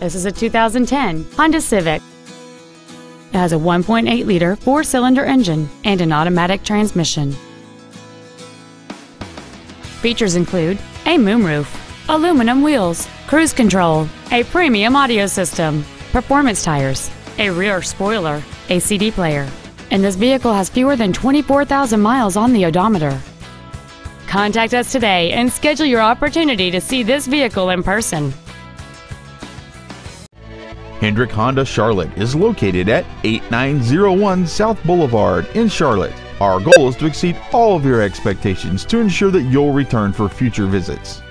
This is a 2010 Honda Civic. It has a 1.8-liter four-cylinder engine and an automatic transmission. Features include a moonroof, aluminum wheels, cruise control, a premium audio system, performance tires, a rear spoiler, a CD player, and this vehicle has fewer than 24,000 miles on the odometer. Contact us today and schedule your opportunity to see this vehicle in person. Hendrick Honda Charlotte is located at 8901 South Boulevard in Charlotte. Our goal is to exceed all of your expectations to ensure that you'll return for future visits.